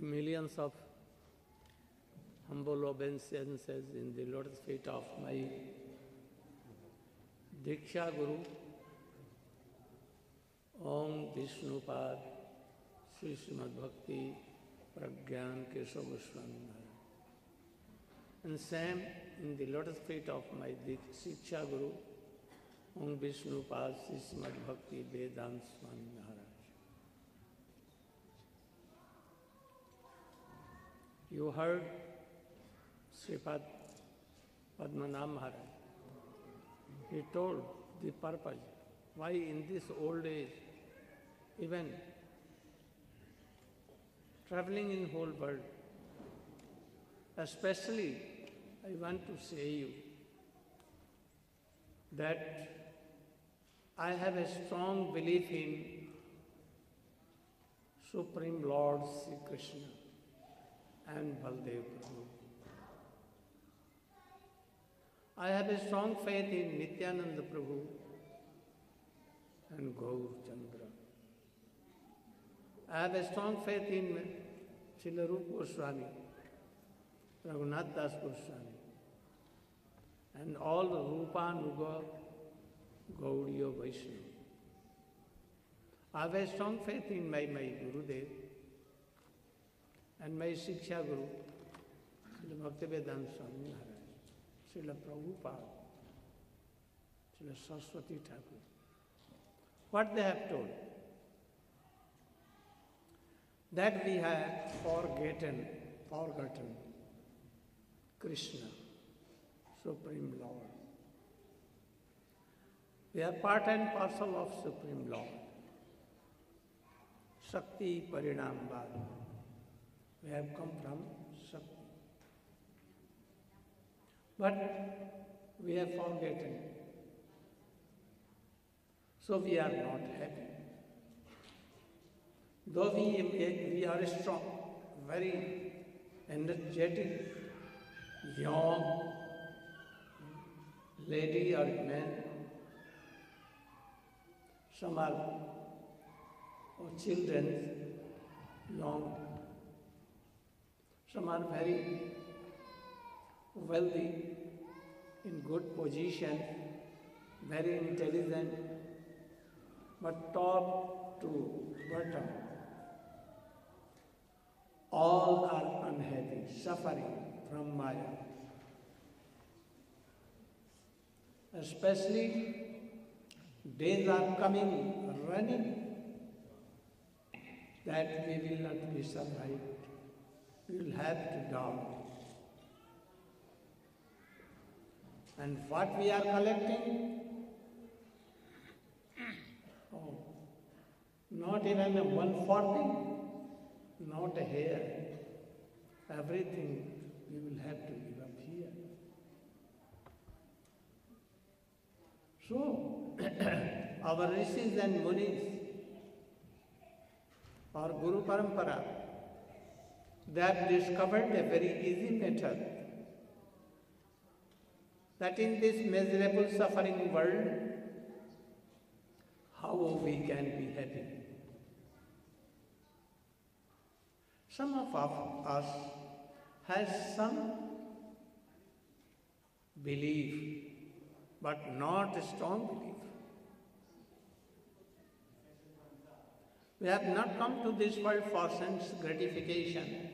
millions of humble obeisances in the lotus feet of my Diksha Guru, Om Vishnupad, Sri Srimad Bhakti Pragyan Keshav Goswami. And same in the lotus feet of my Diksha Guru, Om Vishnupad, Sri Srimad Bhakti Vedant Swami Maharaj. You heard Sripad Padmanabh Maharaj. He told the purpose why in this old age, even traveling in whole world, especially I want to say you that I have a strong belief in Supreme Lord Sri Krishna and Baldev Prabhu. I have a strong faith in Nityananda Prabhu and Gaur Chandra. I have a strong faith in Srila Rupa Goswami, Raghunath Das Goswami, and all the Rupanuga Gaudiya Vaishnava. I have a strong faith in my, my Gurudev and my shiksha guru Shri Bhakta Vedanta Swami Maharaj Shri Prabhupada Shri Saraswati Thakur what they have told that we have forgotten forgotten Krishna supreme lord we are part and parcel of supreme lord शक्ति परिणाम बाद We have come from Shakti. But we have forgotten. So we are not happy. Though we, we are strong, very energetic, young lady or man, some are or children, young some are very wealthy, in good position, very intelligent, but top to bottom, all are unhappy, suffering from Maya. Especially days are coming, running, that we will not be survived will have to die. And what we are collecting? Oh, not even a one forty, not a hair. Everything we will have to give up here. So, our rishis and munis, our Guru Parampara, have discovered a very easy method that in this miserable suffering world, how we can be happy. Some of us has some belief, but not a strong belief. We have not come to this world for sense gratification.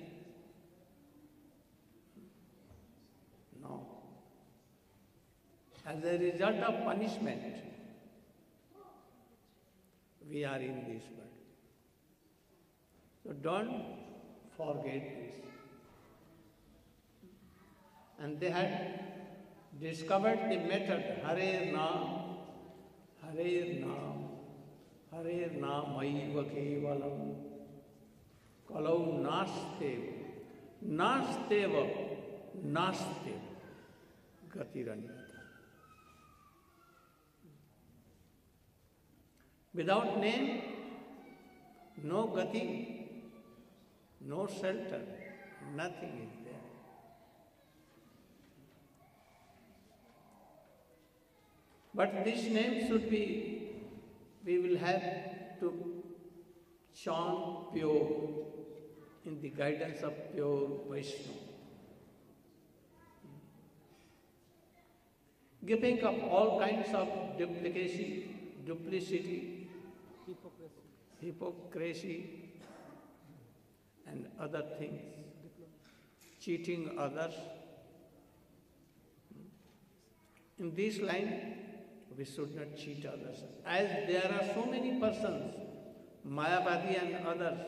No. As a result of punishment, we are in this world. So don't forget this. And they had discovered the method Hare Naam, Hare Naam, Hare Naamaiva Kevalam, Kalau Nasteva, Nasteva, Nasteva, Gatiranyata. Without name, no gati, no shelter, nothing is there. But this name should be, we will have to chant pure in the guidance of pure Vaishnava. Giving up all kinds of duplication, duplicity, hypocrisy, hypocrisy, and other things, cheating others. In this line, we should not cheat others. As there are so many persons, Mayavadi and others,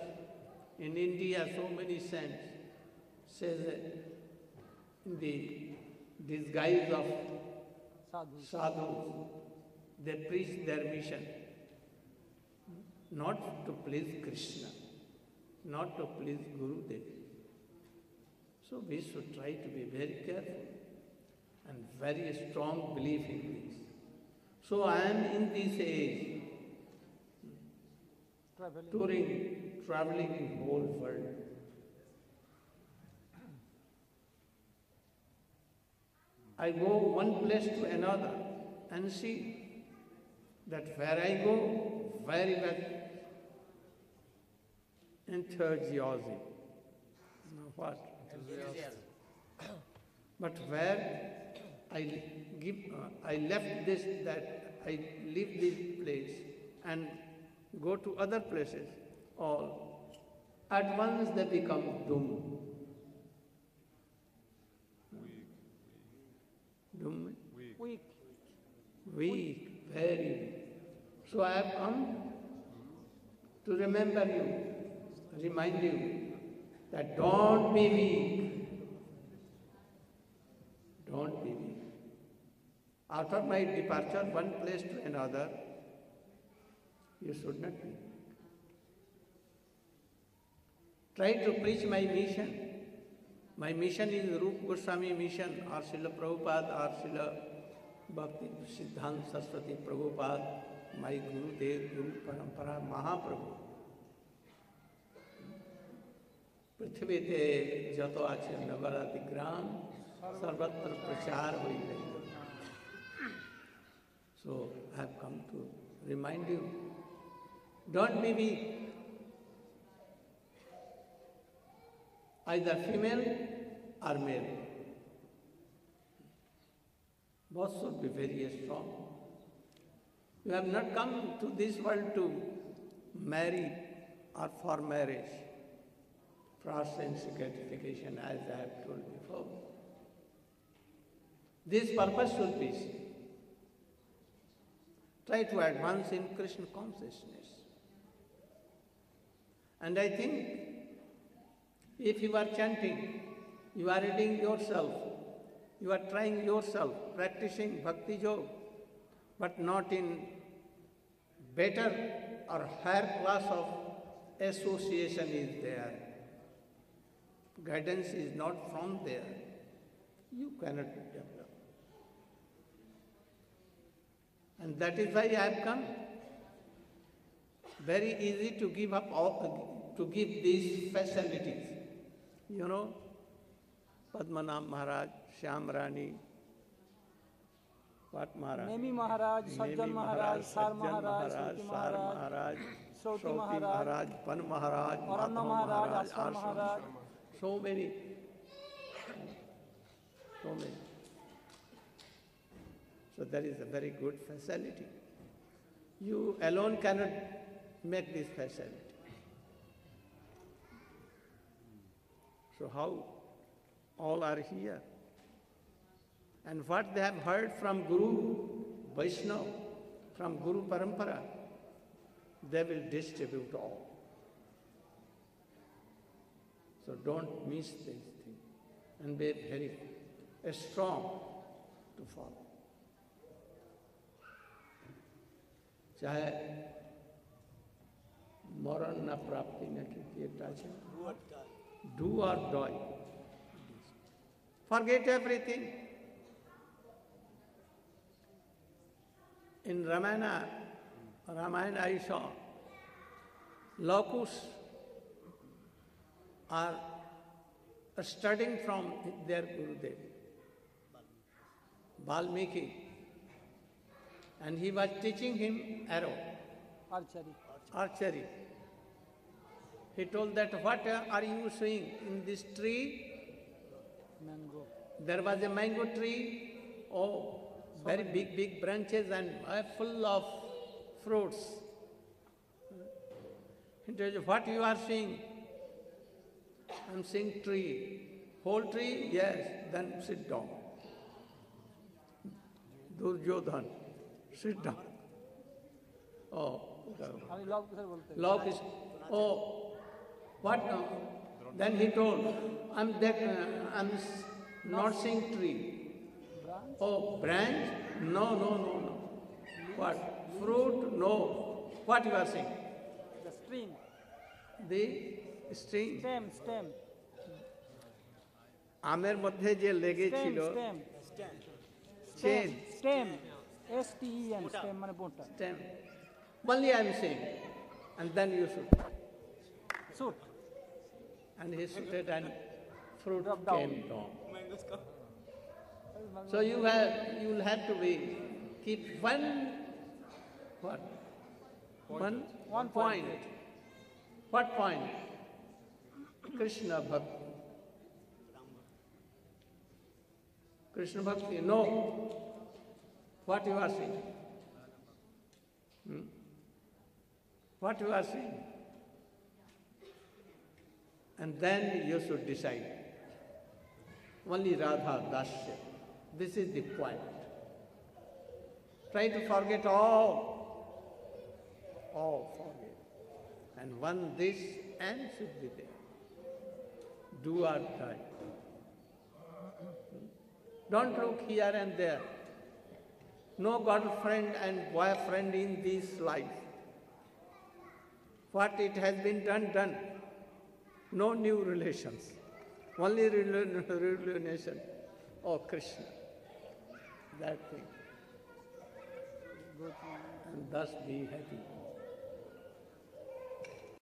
in India, so many saints, says in the disguise of sadhu, sadhus, they preach their mission not to please Krishna, not to please Guru Dev. So we should try to be very careful and very strong belief in this. So I am in this age, traveling, touring, traveling in whole world. I go one place to another and see that where I go, very well enthusiasm. Now what? But where I give, uh, I left this, that I leave this place and go to other places, all at once they become doomed. Doomed, weak, weak, very weak. So I have come to remember you, remind you that don't be weak. Don't be weak. After my departure, one place to another, you should not be. Try to preach my mission. My mission is Rup Goswami mission or Srila Prabhupada or Srila Bhakti Siddhanta Saraswati Prabhupada, माई गुरु देव गुरु परंपरा महाप्रभु। पृथ्वी ते जत आचे ग्राम, सर्वत्र प्रचार हो so I have come to remind you don't be weak either female or male Both should be very strong. You have not come to this world to marry or for marriage, sense gratification, as I have told before. This purpose should be. Try to advance in Krishna consciousness. And I think if you are chanting, you are reading yourself, you are trying yourself, practicing bhakti yoga, but not in better or higher class of association is there. Guidance is not from there. You cannot develop. And that is why I have come. Very easy to give up all, to give these facilities. You know, Padmanabh Maharaj, Shyam Rani, what Maharaj? Nemi Maharaj, Sajjan Maharaj, Sar Maharaj, Sar Maharaj, Sroti Maharaj, Pan Maharaj, Aranya Maharaj, Ashram Ashram Maharaj. So many. So many. So that is a very good facility. You alone cannot make this facility. So how? All are here and what they have heard from Guru Vaishnav, from Guru Parampara, they will distribute all. So don't miss this thing, and be very strong to follow. चाहे मरण न प्राप्ति न कृत्यता do और doe forget everything in ramayana ramayana i saw Lav-Kush are studying from their gurudev valmiki and he was teaching him arrow archery. archery. He told that, what are you seeing in this tree? Mango. There was a mango tree, oh, very big, big branches and full of fruits. It is what you are seeing. I'm seeing tree. Whole tree? Yes. Then sit down. Durjodhan, sit down. Oh, log is, oh, what now? Then he told, I'm, uh, I'm not seeing tree. Oh, branch? No, no, no, no. What? Fruit? No. What you are saying? The string. The string. Stem, stem. আমের মধ্যে যে Stem, লেগেছিল stem. চেন Stem. S T E M, stem মানে বোনটা। stem. Only I am saying. And then you should. Shoot. And he shooted and fruit Drop down. came down. So you have, you will have to be, keep one, what? One, One point. What point? Krishna Bhakti. Krishna Bhakti, no. What you are saying? Hmm? What you are saying? And then you should decide. Only Radha Dasya. This is the point. Try to forget all. All forget. And one this and should be there. Do or die. Don't look here and there. No girlfriend and boyfriend in this life. What it has been done, done. No new relations. Only rela- relation. Oh, Krishna. That thing. And thus be happy.